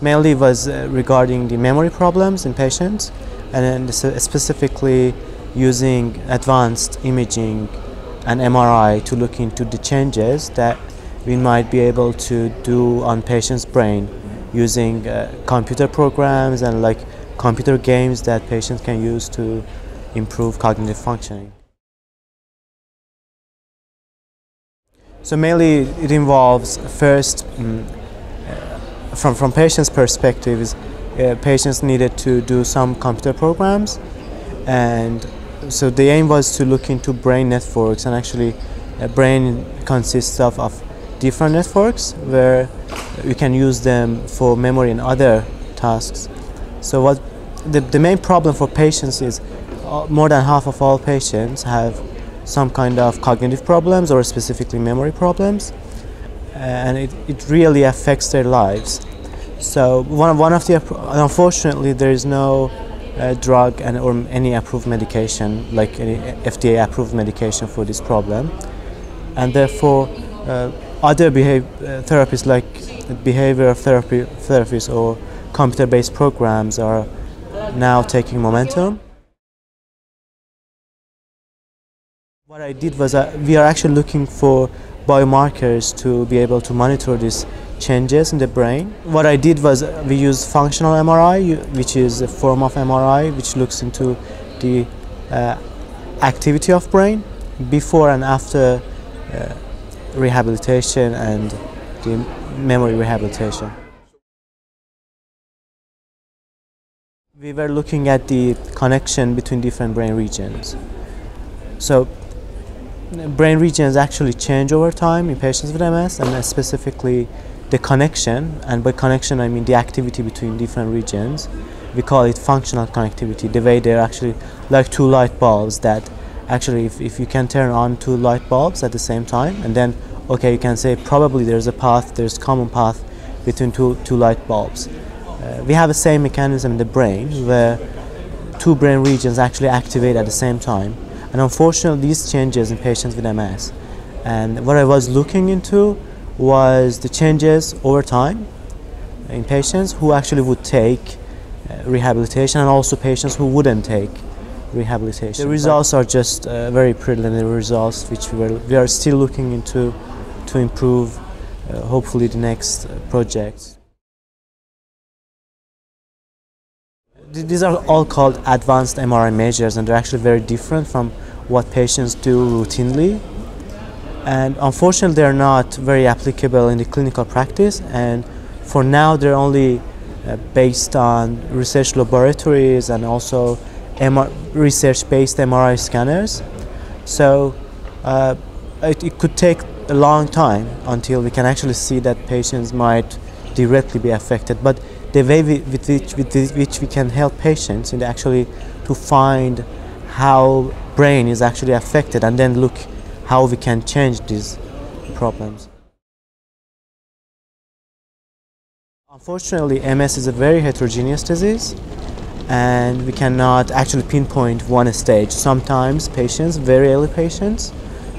mainly was uh, regarding the memory problems in patients and specifically using advanced imaging and MRI to look into the changes that we might be able to do on patient's brain using uh, computer programs and like computer games that patients can use to improve cognitive functioning. So mainly it involves first, um, from, from patient's perspectives, uh, patients needed to do some computer programs. And so the aim was to look into brain networks. And actually a brain consists of, of different networks where you can use them for memory and other tasks. So what the, the main problem for patients is uh, more than half of all patients have some kind of cognitive problems or specifically memory problems and it, it really affects their lives. So one, one of the, unfortunately there is no uh, drug and or any approved medication like any FDA approved medication for this problem and therefore uh, other behavior uh, therapies like behavioral therapy therapies or computer-based programs are now taking momentum. What I did was uh, we are actually looking for biomarkers to be able to monitor these changes in the brain. What I did was uh, we used functional MRI, which is a form of MRI which looks into the uh, activity of brain before and after uh, rehabilitation and the memory rehabilitation. We were looking at the connection between different brain regions. So brain regions actually change over time in patients with MS and specifically the connection and by connection I mean the activity between different regions. We call it functional connectivity, the way they're actually like two light bulbs that actually if, if you can turn on two light bulbs at the same time and then okay you can say probably there's a path there's common path between two, two light bulbs uh, we have the same mechanism in the brain where two brain regions actually activate at the same time and unfortunately these changes in patients with MS and what I was looking into was the changes over time in patients who actually would take uh, rehabilitation and also patients who wouldn't take rehabilitation. The results are just uh, very preliminary results which we, were, we are still looking into to improve uh, hopefully the next uh, These are all called advanced MRI measures and they're actually very different from what patients do routinely and unfortunately they're not very applicable in the clinical practice and for now they're only uh, based on research laboratories and also research-based MRI scanners. So uh, it, it, could take a long time until we can actually see that patients might directly be affected. But the way we, with, which, with which we can help patients is actually to find how brain is actually affected and then look how we can change these problems. Unfortunately, MS is a very heterogeneous disease and we cannot actually pinpoint one stage. Sometimes patients, very early patients,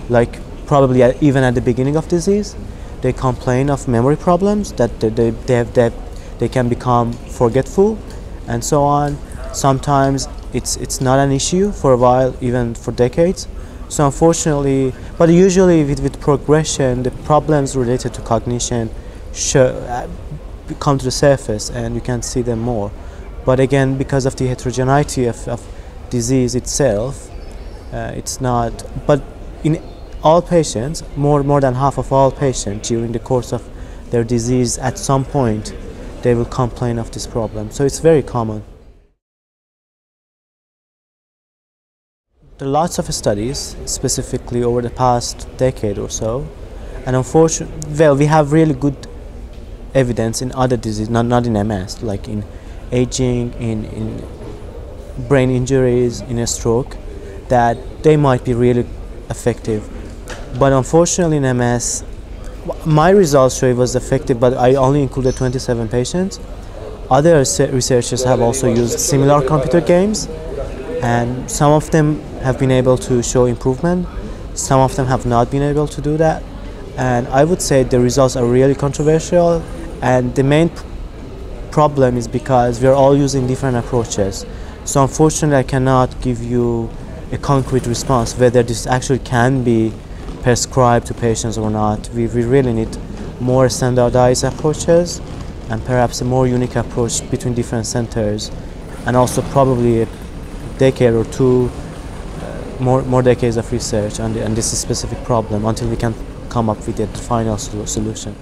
like probably even at the beginning of disease, they complain of memory problems, that they, they, they, have, they, they can become forgetful and so on. Sometimes it's, it's not an issue for a while, even for decades. So unfortunately, but usually with, with progression, the problems related to cognition show, uh, come to the surface and you can see them more. But again, because of the heterogeneity of, of disease itself, uh, it's not, but in all patients, more, more than half of all patients during the course of their disease at some point, they will complain of this problem. So it's very common. There are lots of studies, specifically over the past decade or so, and unfortunately, well, we have really good evidence in other diseases, not, not in MS, like in aging, in, in brain injuries, in a stroke, that they might be really effective. But unfortunately in MS, my results show it was effective, but I only included 27 patients. Other researchers have also used similar computer games, and some of them have been able to show improvement. Some of them have not been able to do that. And I would say the results are really controversial, and the main problem is because we are all using different approaches. So unfortunately, I cannot give you a concrete response whether this actually can be prescribed to patients or not. We, we really need more standardized approaches and perhaps a more unique approach between different centers and also probably a decade or two uh, more, more decades of research on, the, on this specific problem until we can come up with a final solution.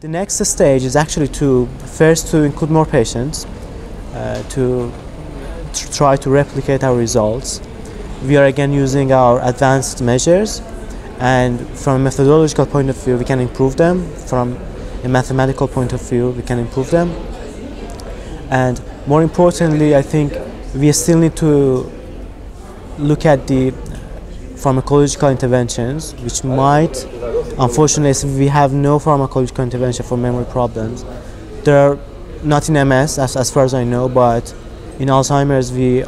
The next stage is actually to first to include more patients, uh, to try to replicate our results. We are again using our advanced measures and from a methodological point of view we can improve them, from a mathematical point of view we can improve them. And more importantly I think we still need to look at the pharmacological interventions which might unfortunately we have no pharmacological intervention for memory problems there are not in ms as, as far as i know but in alzheimer's we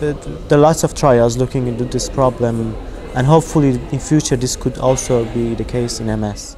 there are lots of trials looking into this problem and hopefully in future this could also be the case in ms